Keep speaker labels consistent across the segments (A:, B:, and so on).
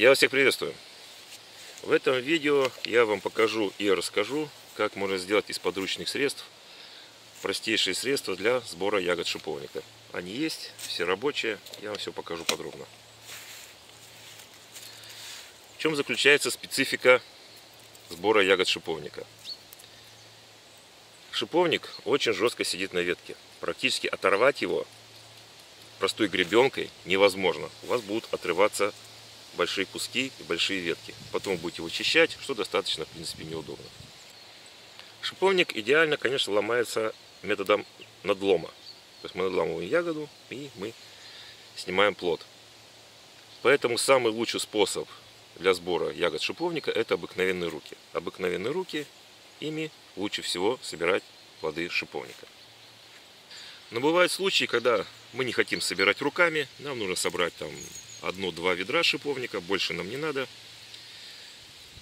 A: Я вас всех приветствую. В этом видео я вам покажу и расскажу, как можно сделать из подручных средств простейшие средства для сбора ягод шиповника. Они есть, все рабочие, я вам все покажу подробно. В чем заключается специфика сбора ягод шиповника? Шиповник очень жестко сидит на ветке. Практически оторвать его простой гребенкой невозможно. У вас будут отрываться большие куски и большие ветки. Потом будете вычищать, что достаточно, в принципе, неудобно. Шиповник идеально, конечно, ломается методом надлома. То есть мы надламываем ягоду и мы снимаем плод. Поэтому самый лучший способ для сбора ягод шиповника это обыкновенные руки. Обыкновенные руки, ими лучше всего собирать плоды шиповника. Но бывают случаи, когда мы не хотим собирать руками, нам нужно собрать там одно-два ведра шиповника, больше нам не надо.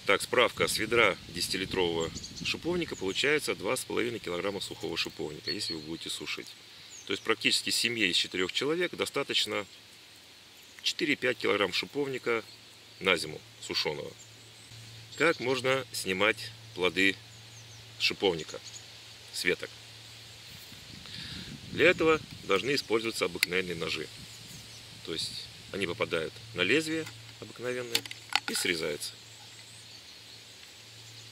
A: Так, справка с ведра 10-литрового шиповника получается 2,5 килограмма сухого шиповника, если вы будете сушить. То есть практически семье из 4 человек достаточно 4-5 килограмм шиповника на зиму сушеного. Как можно снимать плоды шиповника с веток? Для этого должны использоваться обыкновенные ножи. То есть они попадают на лезвие обыкновенное и срезаются.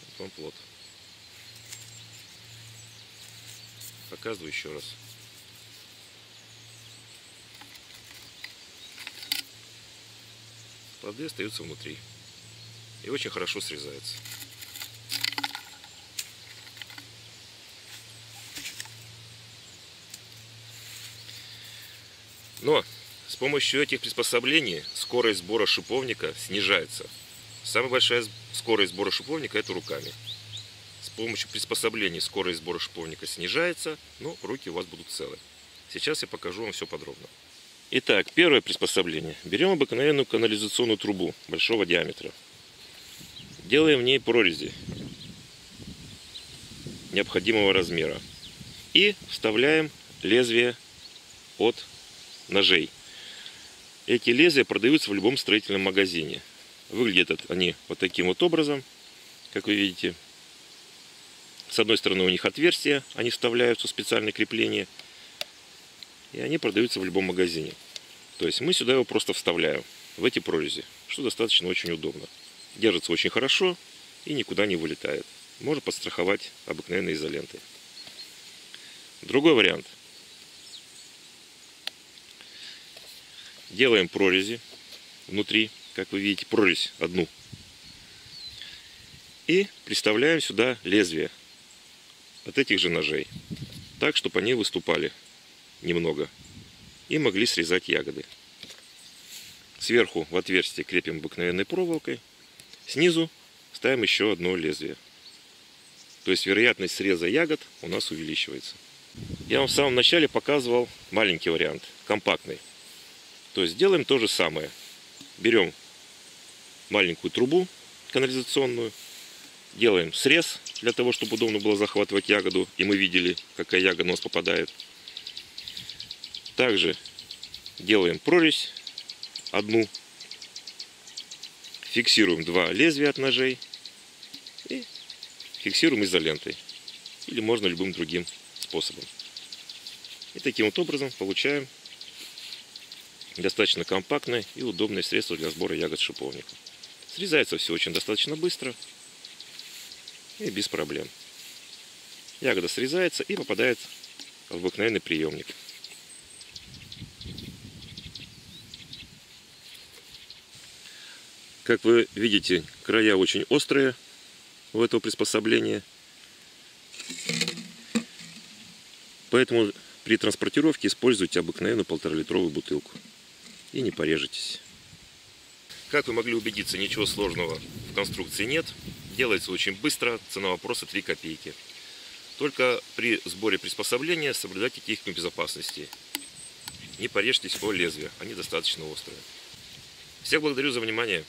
A: Вот вам плод. Показываю еще раз. Плоды остаются внутри. И очень хорошо срезаются. Но с помощью этих приспособлений скорость сбора шиповника снижается. Самая большая скорость сбора шиповника это руками. С помощью приспособлений скорость сбора шиповника снижается, но руки у вас будут целы. Сейчас я покажу вам все подробно. Итак, первое приспособление. Берем обыкновенную канализационную трубу большого диаметра. Делаем в ней прорези необходимого размера. И вставляем лезвие от ножей. Эти лезвия продаются в любом строительном магазине. Выглядят они вот таким вот образом, как вы видите. С одной стороны у них отверстия, они вставляются в специальное крепление. И они продаются в любом магазине. То есть мы сюда его просто вставляем, в эти прорези, что достаточно очень удобно. Держится очень хорошо и никуда не вылетает. Можно подстраховать обыкновенной изолентой. Другой вариант. Делаем прорези внутри, как вы видите, прорезь одну. И приставляем сюда лезвие от этих же ножей, так, чтобы они выступали немного и могли срезать ягоды. Сверху в отверстие крепим обыкновенной проволокой, снизу ставим еще одно лезвие. То есть вероятность среза ягод у нас увеличивается. Я вам в самом начале показывал маленький вариант, компактный. То есть делаем то же самое. Берем маленькую трубу канализационную, делаем срез для того, чтобы удобно было захватывать ягоду, и мы видели, какая ягода у нас попадает. Также делаем прорезь одну, фиксируем два лезвия от ножей и фиксируем изолентой. Или можно любым другим способом. И таким вот образом получаем достаточно компактное и удобное средство для сбора ягод шиповника. Срезается все очень достаточно быстро и без проблем. Ягода срезается и попадает в обыкновенный приемник. Как вы видите, края очень острые у этого приспособления. Поэтому при транспортировке используйте обыкновенную полтора-литровую бутылку и не порежетесь. Как вы могли убедиться, ничего сложного в конструкции нет. Делается очень быстро, цена вопроса 3 копейки. Только при сборе приспособления соблюдайте технику безопасности. Не порежьтесь по лезвию, они достаточно острые. Всех благодарю за внимание.